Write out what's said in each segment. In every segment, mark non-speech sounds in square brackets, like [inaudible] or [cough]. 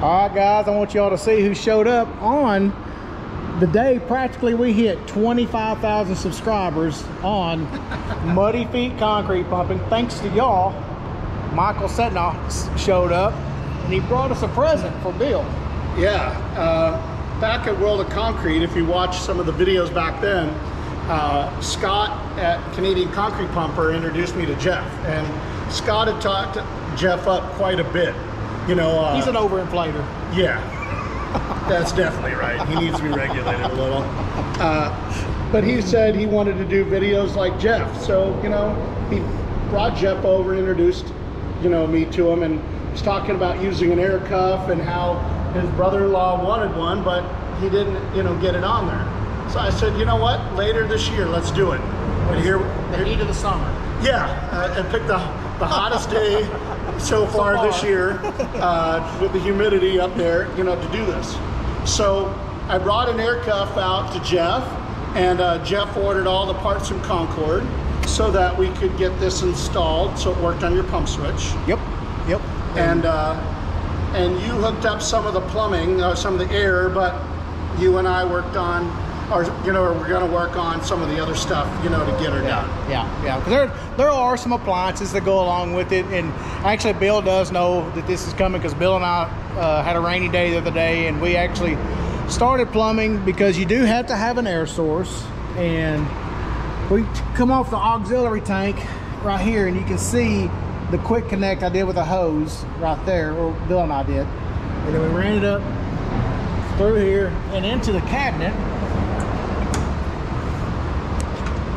All right, guys, I want y'all to see who showed up on the day practically we hit 25,000 subscribers on [laughs] Muddyfeet Concrete Pumping. Thanks to y'all, Michael Centnar showed up and he brought us a present for Bill. Yeah, uh, back at World of Concrete, if you watch some of the videos back then, uh, Scott at Canadian Concrete Pumper introduced me to Jeff, and Scott had talked Jeff up quite a bit. You know, uh, He's an overinflator. yeah, that's definitely right. He needs to be regulated a little. Uh, but he said he wanted to do videos like Jeff, so you know, he brought Jeff over, introduced you know me to him, and was talking about using an air cuff and how his brother-in-law wanted one, but he didn't, you know, get it on there. So I said, you know what? Later this year, let's do it. And here, The heat of the summer. yeah, uh, and pick the the hottest day so far, far. this year [laughs] uh, with the humidity up there, you know, to do this. So I brought an air cuff out to Jeff, and uh, Jeff ordered all the parts from Concord so that we could get this installed so it worked on your pump switch. Yep, yep. And uh, and you hooked up some of the plumbing, uh, some of the air, but you and I worked on, or you know, we're going to work on some of the other stuff, you know, to get her done. Yeah, yeah. Because there, there are some appliances that go along with it, and actually, Bill does know that this is coming because Bill and I uh, had a rainy day the other day, and we actually started plumbing because you do have to have an air source, and we come off the auxiliary tank right here, and you can see the quick connect I did with a hose right there, or Bill and I did, and then we ran it up through here and into the cabinet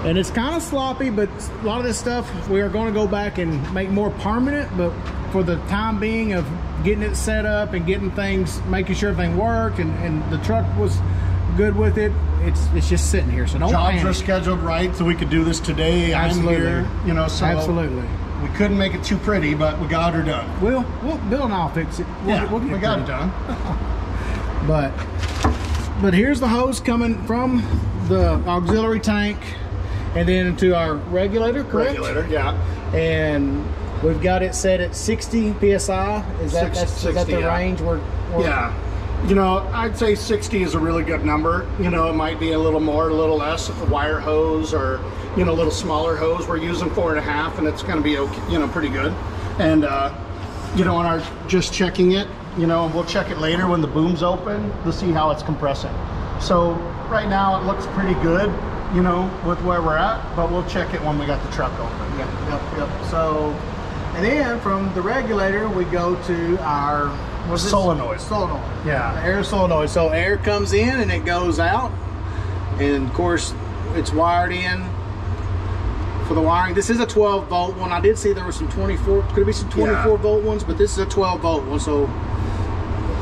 and it's kind of sloppy but a lot of this stuff we are going to go back and make more permanent but for the time being of getting it set up and getting things making sure everything worked and, and the truck was good with it it's it's just sitting here so don't Jobs panic. were scheduled right so we could do this today. Absolutely. I'm here, you know, so absolutely we couldn't make it too pretty, but we got her done. we'll, we'll bill and i'll fix it we'll, yeah, we'll we got it done. [laughs] but but here's the hose coming from the auxiliary tank and then to our regulator correct Regulator, yeah. and we've got it set at 60 psi is that Six- that's, is that the yeah. range we're, we're Yeah. You know, I'd say 60 is a really good number. You know, it might be a little more, a little less if a wire hose or, you know, a little smaller hose. We're using four and a half and it's going to be, okay, you know, pretty good. And, uh, you know, on our just checking it, you know, we'll check it later when the boom's open to see how it's compressing. So right now it looks pretty good, you know, with where we're at, but we'll check it when we got the truck open. Yep, yep, yep. So, and then from the regulator, we go to our what's this? Solenoid. Solenoid. Yeah. The air solenoid. So air comes in and it goes out, and of course, it's wired in for the wiring. This is a 12 volt one. I did see there were some 24. Could be some 24 Yeah. volt ones? But this is a 12 volt one. So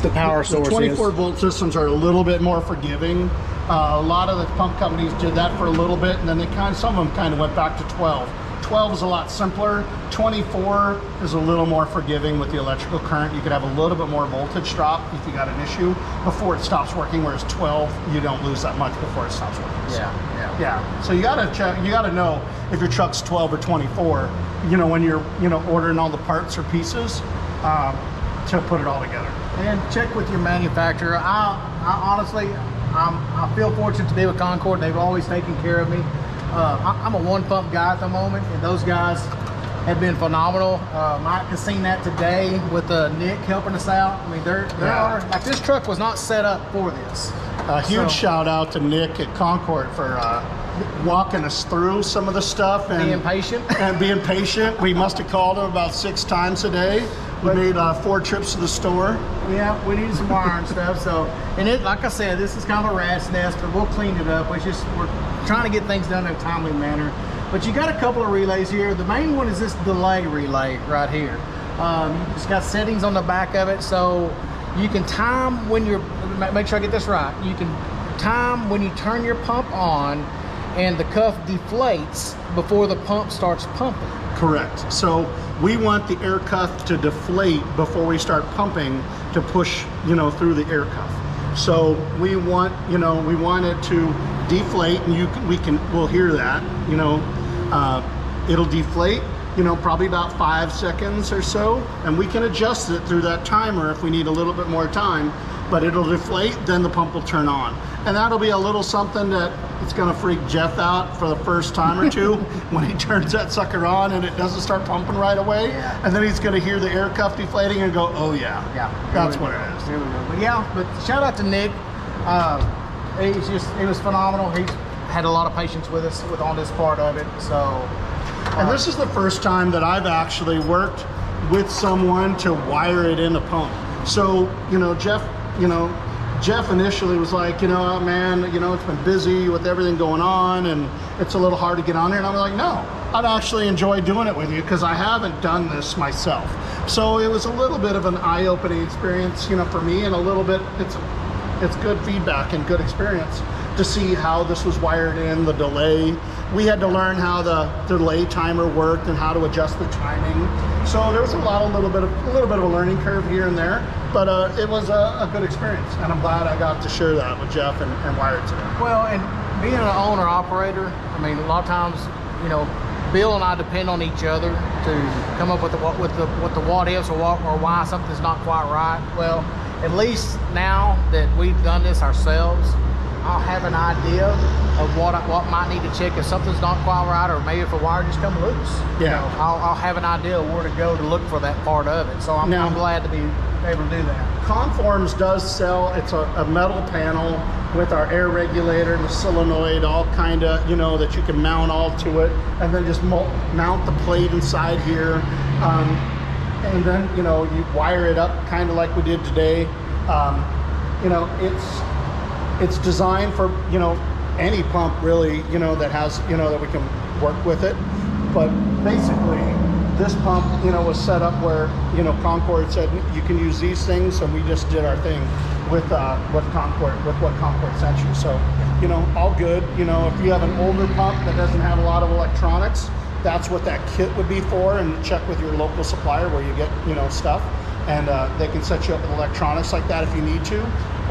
the power The source 24 is. volt systems are a little bit more forgiving. Uh, a lot of the pump companies did that for a little bit, and then they kind of, some of them kind of went back to 12. 12 is a lot simpler. 24 is a little more forgiving with the electrical current. You could have a little bit more voltage drop if you got an issue before it stops working. Whereas 12, you don't lose that much before it stops working. So, Yeah, yeah. yeah. So you gotta check. You gotta know if your truck's 12 or 24. You know when you're you know ordering all the parts or pieces um, to put it all together. and check with your manufacturer. I, I honestly, I'm, I feel fortunate to be with Concord. They've always taken care of me. Uh, I, I'm a one pump guy at the moment, and those guys have been phenomenal. Uh, Mike has seen that today with uh, Nick helping us out. I mean, there, there Yeah. are like this truck was not set up for this. A huge So- shout out to Nick at Concord for uh, walking us through some of the stuff and Being patient. and being patient. We must have called him about six times a day. We made uh, four trips to the store. Yeah, we needed some wire and stuff. So, and it, like I said, this is kind of a rat's nest, but we'll clean it up. It's just we're trying to get things done in a timely manner. But you got a couple of relays here. The main one is this delay relay right here. Um, it's got settings on the back of it, so you can time when you're. Make sure I get this right. You can time when you turn your pump on, and the cuff deflates before the pump starts pumping. Correct. So we want the air cuff to deflate before we start pumping to push, you know, through the air cuff. So we want, you know, we want it to deflate, and you can, we can, we'll hear that, you know, uh, it'll deflate. you know, probably about five seconds or so, and we can adjust it through that timer if we need a little bit more time, but it'll deflate, then the pump will turn on. And that'll be a little something that it's gonna freak Jeff out for the first time or two [laughs] when he turns that sucker on and it doesn't start pumping right away. Yeah. And then he's gonna hear the air cuff deflating and go, oh yeah, Yeah, that's what it is. There we go. But yeah, but shout out to Nick. Uh, he's just he was phenomenal. He's had a lot of patience with us with on this part of it. So And this is the first time that I've actually worked with someone to wire it in a pump. So, you know, Jeff, you know, Jeff initially was like, you know, "Oh, man, you know, it's been busy with everything going on and it's a little hard to get on here. And I'm like, no, I'd actually enjoy doing it with you because I haven't done this myself. So it was a little bit of an eye-opening experience, you know, for me and a little bit, it's, it's good feedback and good experience to see how this was wired in, the delay. We had to learn how the delay timer worked and how to adjust the timing. So there was a lot, a little bit of a little bit of a learning curve here and there, but uh, it was a, a good experience, and I'm glad I got to share that with Jeff and, and Wired today. well, and being an owner operator, I mean, a lot of times, you know, Bill and I depend on each other to come up with the what with the what the what ifs or what or why something's not quite right. Well, at least now that we've done this ourselves, I'll have an idea of what I, what might need to check if something's not quite right, or maybe if a wire just come loose. You Yeah. know, I'll, I'll have an idea of where to go to look for that part of it. So I'm, Now- I'm glad to be able to do that. Conforms does sell, it's a, a metal panel with our air regulator and the solenoid, all kind of, you know, that you can mount all to it, and then just mo- mount the plate inside here. Um, and then, you know, you wire it up kind of like we did today. Um, you know, it's, it's designed for, you know, any pump really, you know, that has, you know, that we can work with it. But basically, this pump, you know, was set up where, you know, Concord said you can use these things, and we just did our thing with uh, with Concord, with what Concord sent you. So, you know, all good. You know, if you have an older pump that doesn't have a lot of electronics, that's what that kit would be for. And check with your local supplier where you get, you know, stuff, and uh, they can set you up with electronics like that if you need to,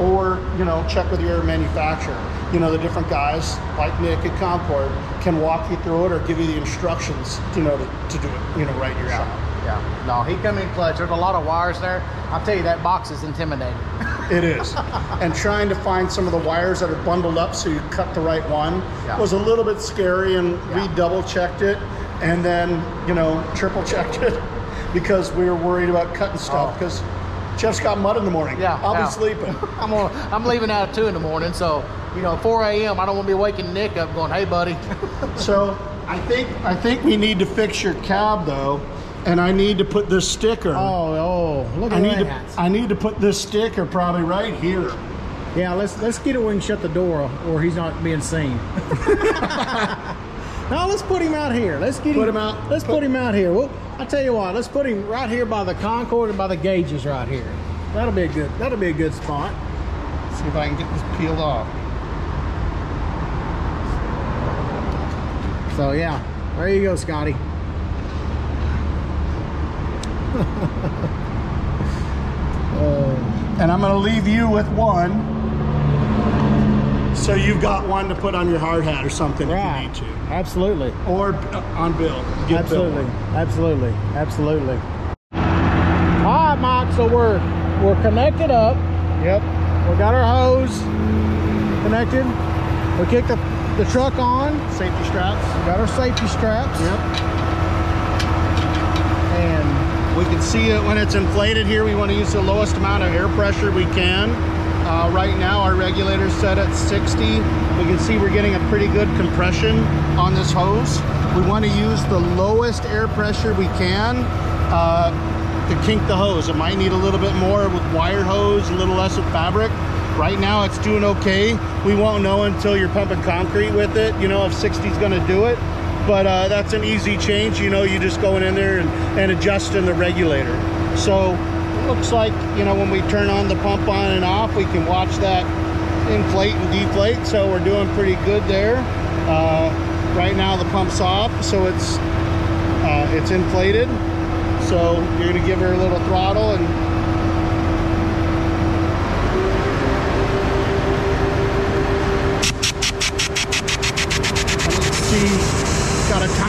or you know, check with your manufacturer. You know, the different guys like Nick at Concord can walk you through it or give you the instructions, you know, to, to do it, you know, right in your shop. Yeah. No, he come in clutch. There's a lot of wires there. I'll tell you that box is intimidating. [laughs] It is. and trying to find some of the wires that are bundled up so you cut the right one Yeah. was a little bit scary and Yeah. we double checked it and then, you know, triple checked it [laughs] because we were worried about cutting stuff Oh. because Jeff's got mud in the morning. Yeah, I'll yeah. be sleeping. [laughs] I'm on, I'm leaving out at two in the morning, so you know, 4 a.m. I don't want to be waking Nick up going, "Hey, buddy." [laughs] So I think I think we need to fix your cab though, and I need to put this sticker. oh, oh, look I at need that. to I need to put this sticker probably right here. Yeah, let's let's get it when we shut the door, or he's not being seen. [laughs] now let's put him out here. Let's get Put him, him out. Let's put, Put- him out here. Well, I tell you what, let's put him right here by the Concord and by the gauges right here. That'll be a good. That'll be a good spot. See if I can get this peeled off. So yeah, there you go, Scotty. [laughs] oh, And I'm going to leave you with one. So you've got one to put on your hard hat or something right. if you need to. Absolutely. Or uh, on Bill. Get absolutely, Bill. absolutely, absolutely. All right, Mike. So we're we're connected up. Yep. We got our hose connected. We kicked the, the truck on. Safety straps. Got our safety straps. Yep. And We can see it when it's inflated here. We want to use the lowest amount of air pressure we can. Uh, right now our regulator's set at 60. We can see we're getting a pretty good compression on this hose. We want to use the lowest air pressure we can uh, to kink the hose. It might need a little bit more with wire hose, a little less with fabric. Right now it's doing okay. We won't know until you're pumping concrete with it, you know, if 60 is gonna do it. But uh, that's an easy change. You know, you just going in there and, and adjusting the regulator. So it looks like, you know, when we turn on the pump on and off, we can watch that inflate and deflate. So we're doing pretty good there. Uh, right now the pump's off, so it's uh, it's inflated. So you're gonna give her a little throttle and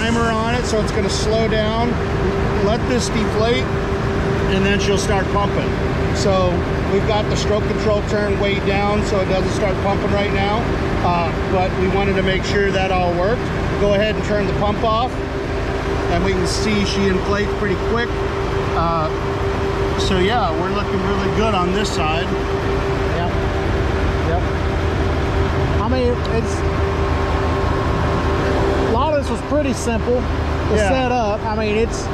timer on it, so it's gonna slow down, let this deflate, and then she'll start pumping. So we've got the stroke control turned way down so it doesn't start pumping right now. Uh, but we wanted to make sure that all worked. Go ahead and turn the pump off. And we can see she inflates pretty quick. Uh, so yeah, we're looking really good on this side. Yep. Yep. I mean, it's a lot of this was pretty simple to Yeah. set up. I mean, it's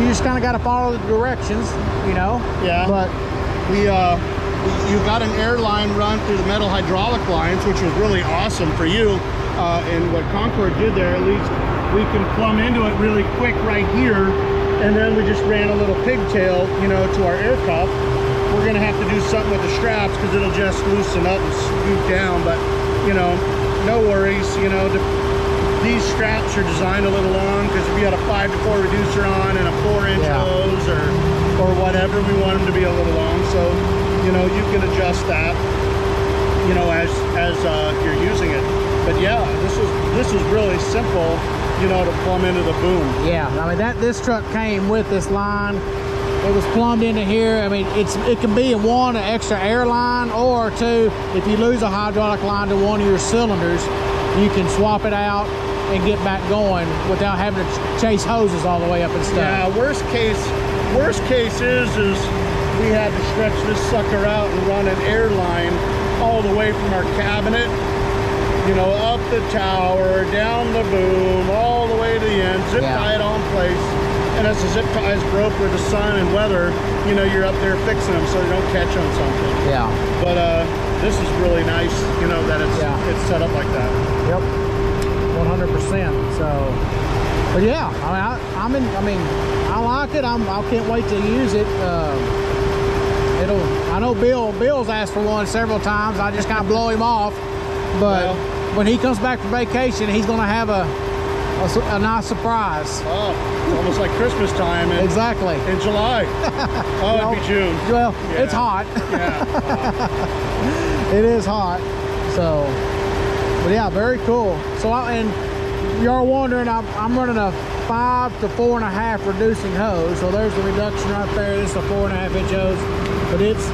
you just kind of got to follow the directions, you know. Yeah. But we uh you got an airline run through the metal hydraulic lines which was really awesome for you uh, and what Concord did there at least we can plumb into it really quick right here and then we just ran a little pigtail you know to our air cup we're gonna have to do something with the straps because it'll just loosen up and scoop down but you know no worries you know the, these straps are designed a little long because if you had a five to four reducer on and a four inch Yeah. hose or or whatever we want them to be a little long so you know you can adjust that you know as as uh, you're using it but yeah this is this is really simple you know to plumb into the boom yeah, I mean that this truck came with this line. It was plumbed into here. I mean, it's it can be in one an extra air line or two. If you lose a hydraulic line to one of your cylinders, you can swap it out and get back going without having to ch- chase hoses all the way up and stuff. yeah worst case worst case is is we had to stretch this sucker out and run an airline all the way from our cabinet you know up the tower down the boom all the way to the end zip Yeah. tie it all in place and as the zip ties broke with the sun and weather you know you're up there fixing them so they don't catch on something Yeah. but uh this is really nice you know that it's Yeah. it's set up like that Yep. One hundred percent. So, but yeah, I mean, I, I'm in. I mean, I like it. I'm. I can't wait to use it. Um, it'll. I know Bill. Bill's asked for one several times. I just kind of blow him off. But Well. when he comes back from vacation, he's gonna have a a, a nice surprise. oh it's almost like christmas time in, Exactly. in july [laughs] oh it'd be june Well, it's hot. yeah [laughs] it is hot. So, but yeah, very cool. So, I, and you're wondering, I'm, I'm running a five to four and a half reducing hose. So there's the reduction right there. This is a four and a half inch hose, but it's,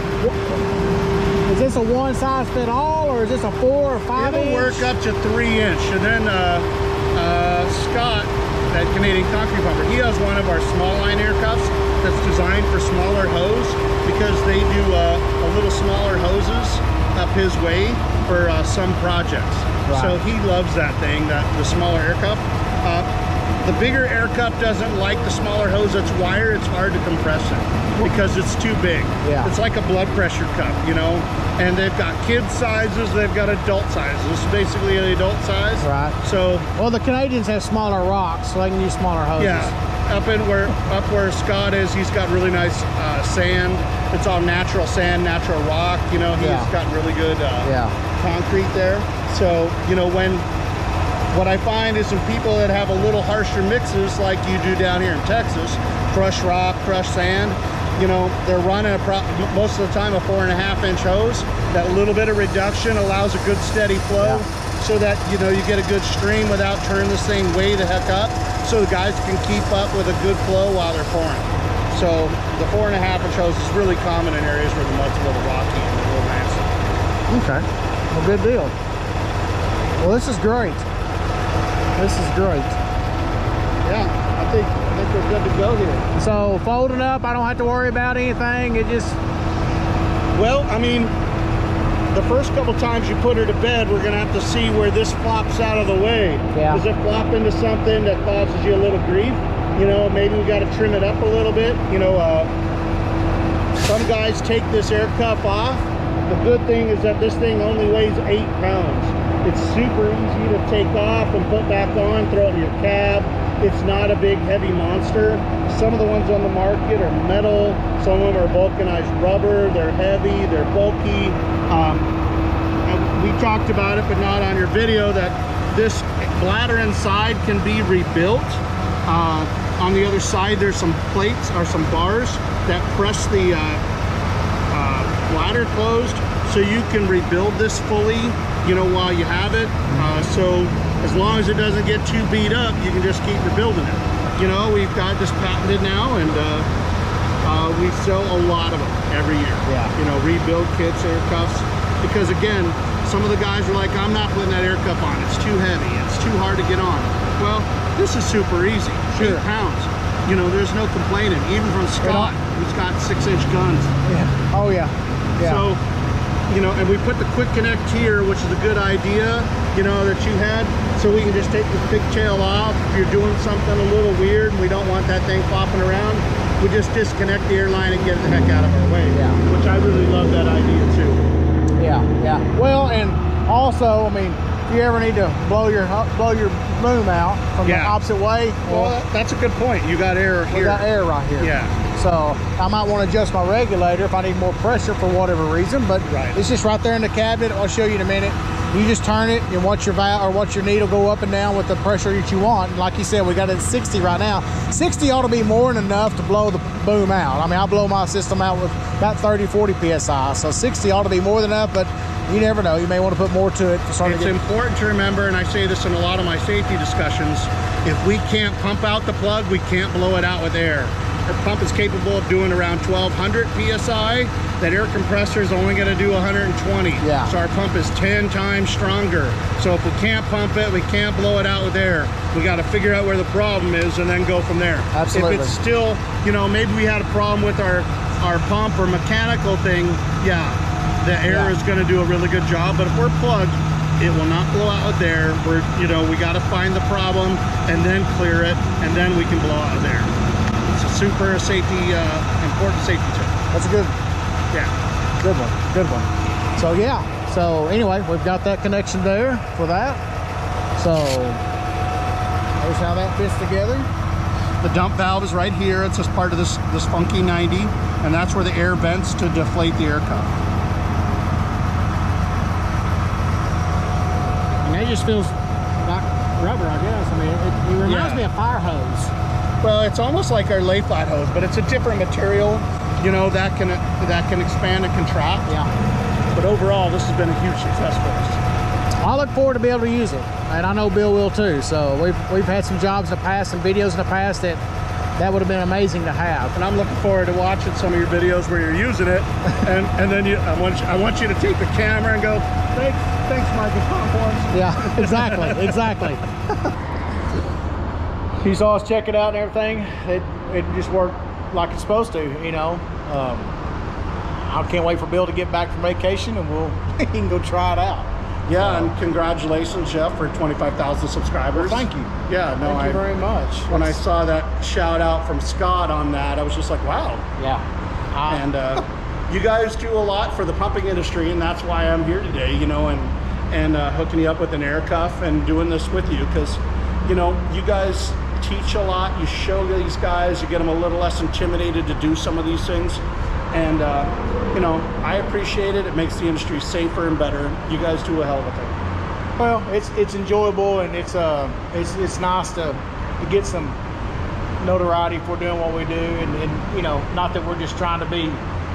is this a one size fit all or is this a four or 5 It'll inch? work up to three inch. And then uh, uh, Scott, that Canadian concrete pumper, he has one of our small line air cuffs that's designed for smaller hose because they do uh, a little smaller hoses up his way for uh, some projects. Right. So he loves that thing, that the smaller air cup. Uh, the bigger air cup doesn't like the smaller hose that's wire. It's hard to compress it because it's too big. Yeah. It's like a blood pressure cup, you know. And they've got kid sizes, they've got adult sizes. This is basically an adult size. Right. So Well, the Canadians have smaller rocks, so they can use smaller hoses. yeah, up in where up where Scott is, he's got really nice uh, sand. It's all natural sand, natural rock. You know, he's Yeah. got really good uh, Yeah. concrete there. So you know when what I find is some people that have a little harsher mixes like you do down here in Texas, crush rock, crush sand, you know, they're running a pro most of the time a four and a half inch hose. That little bit of reduction allows a good steady flow Yeah. so that, you know, you get a good stream without turning this thing way the heck up so the guys can keep up with a good flow while they're pouring. So the four and a half inch hose is really common in areas where the mud's a little rocky and a little nasty. Okay. Well, good deal. Well, this is great. This is great. Yeah, I think I think we're good to go here. So folding up, I don't have to worry about anything. It just, Well, I mean, the first couple times you put her to bed, we're gonna have to see where this flops out of the way. Yeah. Does it flop into something that causes you a little grief? You know, maybe we got to trim it up a little bit. You know, uh, some guys take this air cup off. The good thing is that this thing only weighs eight pounds. It's super easy to take off and put back on, throw it in your cab. It's not a big heavy monster. Some of the ones on the market are metal. Some of them are vulcanized rubber. They're heavy, they're bulky. Um, we talked about it, but not on your video, that this bladder inside can be rebuilt. Uh, on the other side, there's some plates or some bars that press the uh, uh, bladder closed so you can rebuild this fully you know while you have it uh, so as long as it doesn't get too beat up, you can just keep rebuilding it. You know, we've got this patented now, and uh, uh, we sell a lot of them every year. Yeah. You know, rebuild kits, air cuffs, because again, some of the guys are like, I'm not putting that air cuff on. It's too heavy. It's too hard to get on. Well, this is super easy. Sure. Eight pounds. You know, there's no complaining. Even from Scott, who's got six-inch guns. Yeah. Oh yeah. Yeah. So, you know, and we put the quick connect here, which is a good idea, you know, that you had, so we can just take the pigtail off. If you're doing something a little weird and we don't want that thing flopping around, we just disconnect the airline and get it the heck out of our way. Yeah. Which I really love that idea too. Yeah, yeah. Well, and also, I mean, if you ever need to blow your blow your boom out from the opposite way, Well, well, that's a good point. You got air we here. got air right here. Yeah. So I might want to adjust my regulator if I need more pressure for whatever reason, but Right. it's just right there in the cabinet. I'll show you in a minute. You just turn it and watch your valve or watch your needle go up and down with the pressure that you want. And like you said, we got it at 60 right now. 60 ought to be more than enough to blow the boom out. I mean, I blow my system out with about 30, 40 psi. So 60 ought to be more than enough, but you never know. You may want to put more to it to start to It's get important to remember, and I say this in a lot of my safety discussions, if we can't pump out the plug, we can't blow it out with air. Our pump is capable of doing around 1200 PSI. That air compressor is only gonna do 120. Yeah. So our pump is 10 times stronger. So if we can't pump it, we can't blow it out with air. We gotta figure out where the problem is and then go from there. Absolutely. If it's still, you know, maybe we had a problem with our, our pump or mechanical thing, yeah, the air Yeah. is going to do a really good job. But if we're plugged, it will not blow out air. We're, you know, we got to find the problem and then clear it, and then we can blow out with air. It's a super safety, uh, important safety tip. That's a good, Yeah. good one, good one. So yeah. So anyway, we've got that connection there for that. So there's how that fits together. The dump valve is right here. It's just part of this this funky 90, and that's where the air vents to deflate the air cup. And that just feels like rubber, I guess. I mean, it, it reminds Yeah. me of fire hose. Well, it's almost like our lay flat hose, but it's a different material. You know that can that can expand and contract. Yeah. But overall, this has been a huge success for us. I look forward to be able to use it, and I know Bill will too. So we've we've had some jobs in the past and videos in the past that that would have been amazing to have. and I'm looking forward to watching some of your videos where you're using it, [laughs] and and then you, I want you, I want you to take the camera and go, thanks, thanks, Michael Conforms. Yeah, [laughs] exactly, exactly. [laughs] you saw us check it out and everything. It it just worked like it's supposed to, you know. Um, I can't wait for Bill to get back from vacation and we'll [laughs] he can go try it out. Yeah, and congratulations, Jeff, for 25,000 subscribers. Well, thank you. Yeah, no, Thank I, you very much. when I saw that shout out from Scott on that, I was just like, wow. yeah, I, And uh, [laughs] you guys do a lot for the pumping industry, and that's why I'm here today, you know, and and uh, hooking you up with an air cuff and doing this with you because, you know, you guys teach a lot. You show these guys, you get them a little less intimidated to do some of these things. And, uh, you know, I appreciate it. It makes the industry safer and better. You guys do a hell of a thing. Well, it's it's enjoyable and it's uh it's it's nice to to get some notoriety for doing what we do and, and you know not that we're just trying to be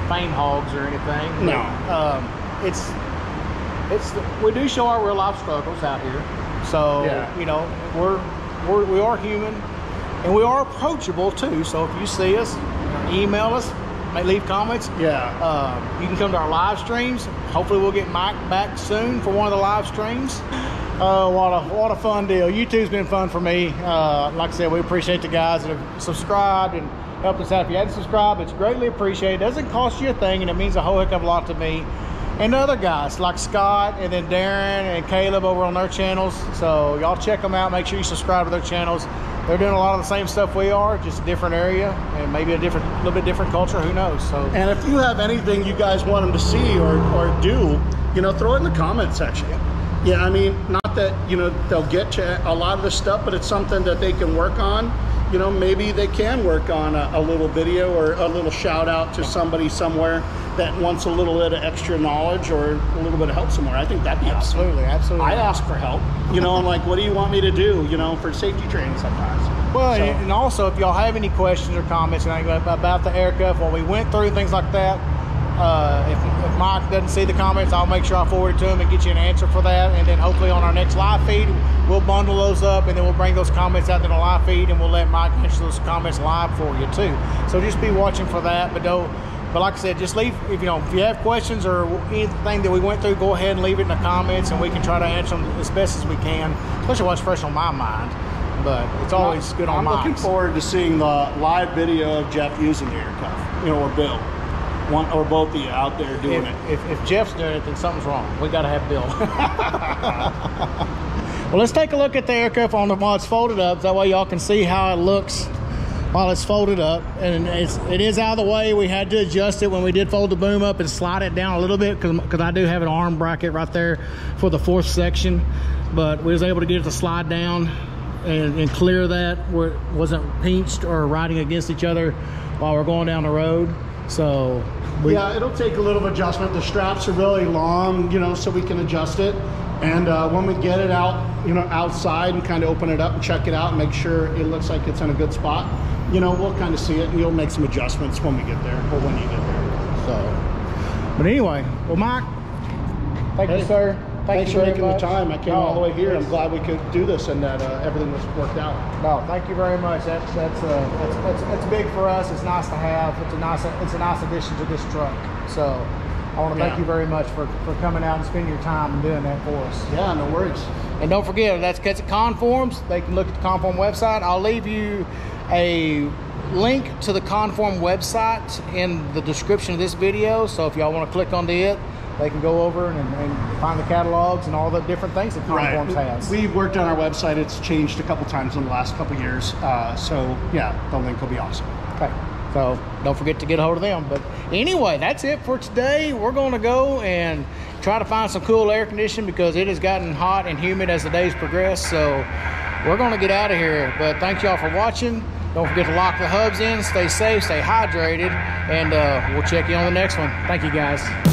fame hogs or anything. No. Um, it's it's we do show our real life struggles out here. So Yeah. you know we're we're we are human and we are approachable too. So if you see us, email us, may leave comments. Yeah. Uh, you can come to our live streams. Hopefully, we'll get Mike back soon for one of the live streams. Uh, what a what a fun deal! YouTube's been fun for me. Uh, like I said, we appreciate the guys that have subscribed and helped us out. If you hadn't subscribed, it's greatly appreciated. It doesn't cost you a thing, and it means a whole heck of a lot to me. And other guys like Scott and then Darren and Caleb over on their channels. So y'all check them out. Make sure you subscribe to their channels. They're doing a lot of the same stuff we are, just a different area and maybe a different, little bit different culture. Who knows? So And if you have anything you guys want them to see or, or do, you know, throw it in the comment section. Yeah, I mean, not that, you know, they'll get to a lot of this stuff, but it's something that they can work on. You know, maybe they can work on a, a little video or a little shout out to somebody somewhere that wants a little bit of extra knowledge or a little bit of help somewhere. I think that'd be awesome. absolutely, absolutely. I ask for help. You know, I'm like, what do you want me to do? You know, for safety training sometimes. Well, So- and also if y'all have any questions or comments about the aircraft, cuff, what we went through, things like that, Uh, if, if Mike doesn't see the comments, I'll make sure I forward it to him and get you an answer for that. And then hopefully on our next live feed, we'll bundle those up and then we'll bring those comments out to the live feed and we'll let Mike answer those comments live for you too. So just be watching for that. But don't. But like I said, just leave if you know if you have questions or anything that we went through, go ahead and leave it in the comments, and we can try to answer them as best as we can. Especially what's fresh on my mind. But it's always good on I'm looking forward to seeing the live video of Jeff using the air cuff, you know, or Bill, one or both of you out there doing if, it. if, if Jeff's doing it, then something's wrong. We got to have Bill. [laughs] well, let's take a look at the air cuff on the while it's folded up. That way, y'all can see how it looks while it's folded up. And it's it is out of the way. We had to adjust it when we did fold the boom up and slide it down a little bit because I do have an arm bracket right there for the fourth section. But we was able to get it to slide down and, and clear that where it wasn't pinched or riding against each other while we're going down the road. So we, yeah, it'll take a little adjustment. The straps are really long, you know, so we can adjust it. And uh, when we get it out, you know, outside and kind of open it up and check it out and make sure it looks like it's in a good spot, you know, we'll kind of see it and you'll make some adjustments when we get there or when you get there. So, but anyway, well, Mike, thank you, sir. Thank Thanks you for making much. the time. I came No, all the way here. I'm glad we could do this and that uh, everything was worked out. No, thank you very much. That's that's uh, that's, that's that's big for us. It's nice to have. It's a nice it's a nice addition to this truck. So, I want to thank you very much for for coming out and spending your time and doing that for us. Yeah, no worries. And don't forget, that's Cuts at Conforms. They can look at the Conform website. I'll leave you a link to the Conform website in the description of this video. So if y'all want to click onto it, they can go over and, and find the catalogs and all the different things that Conforms has. We've worked on our website. It's changed a couple times in the last couple years. Uh, so yeah, the link will be awesome. Okay. So don't forget to get a hold of them. But anyway, that's it for today. We're going to go and try to find some cool air conditioning because it has gotten hot and humid as the days progress. So we're going to get out of here. But thank y'all for watching. Don't forget to lock the hubs in, stay safe, stay hydrated, and uh, we'll check you on the next one. Thank you guys.